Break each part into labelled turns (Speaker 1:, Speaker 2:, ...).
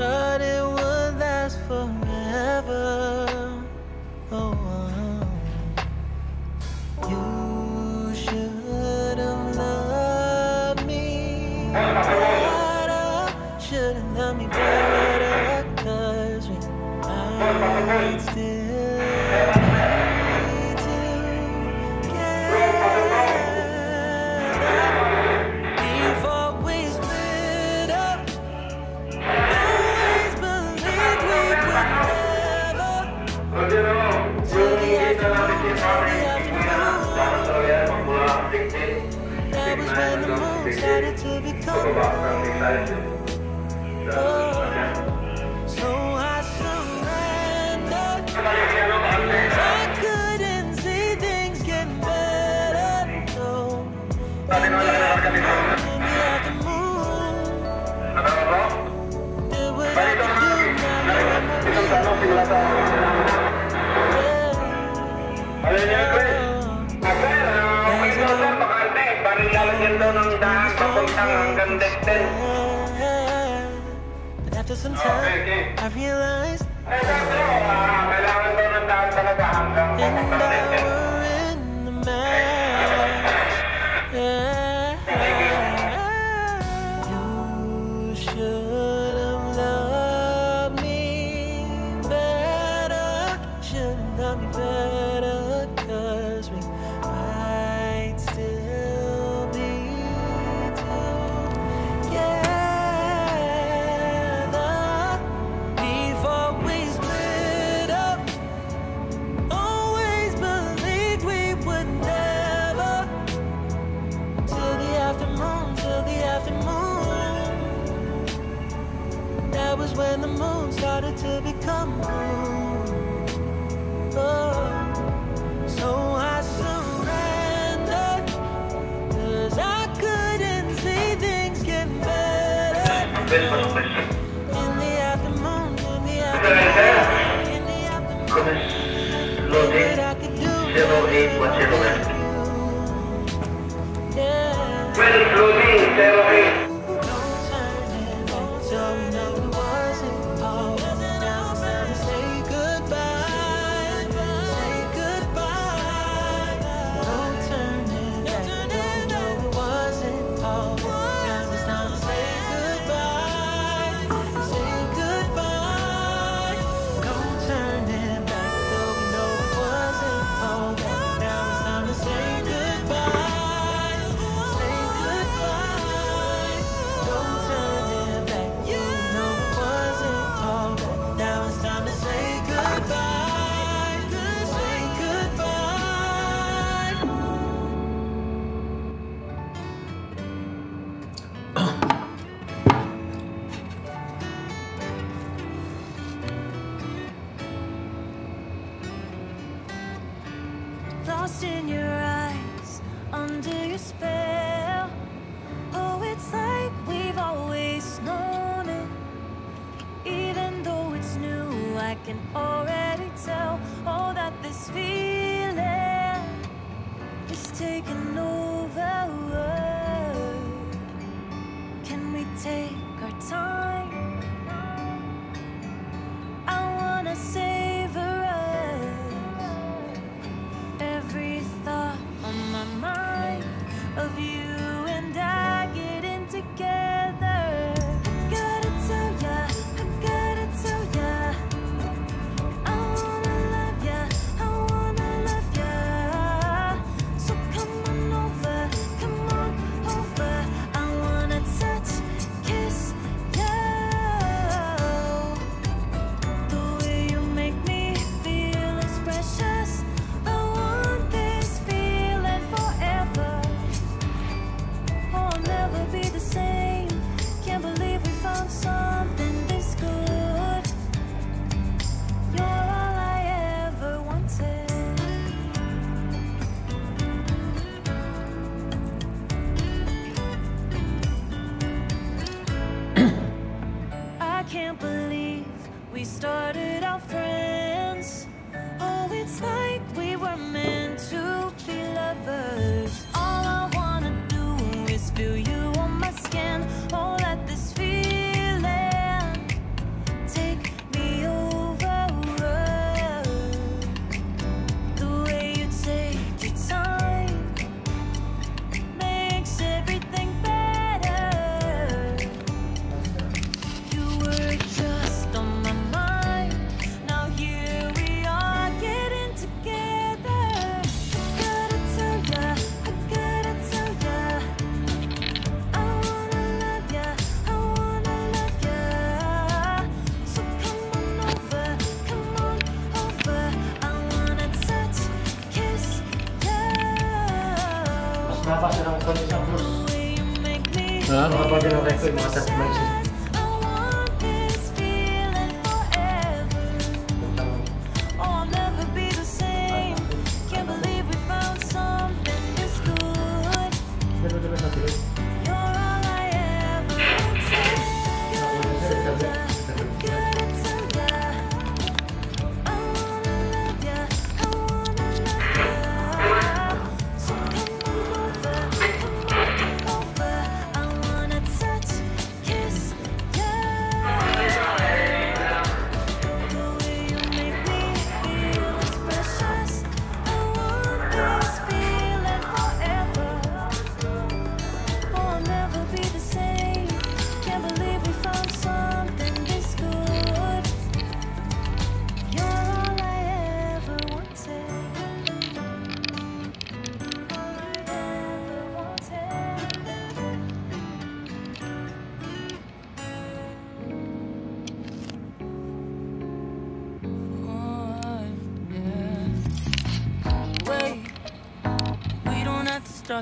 Speaker 1: that it started to become After some time, I realized and I were in the match. You should have loved me better. Should have loved me better. Melbourne
Speaker 2: lost in your eyes, under your spell. Oh, it's like we've always known it. Even though it's new, I can already tell. Oh, that this feeling is taking over.
Speaker 3: Ha?
Speaker 2: Mga pag-record, mga submersion.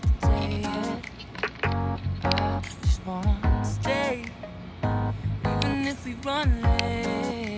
Speaker 4: I just wanna stay, even if we run late.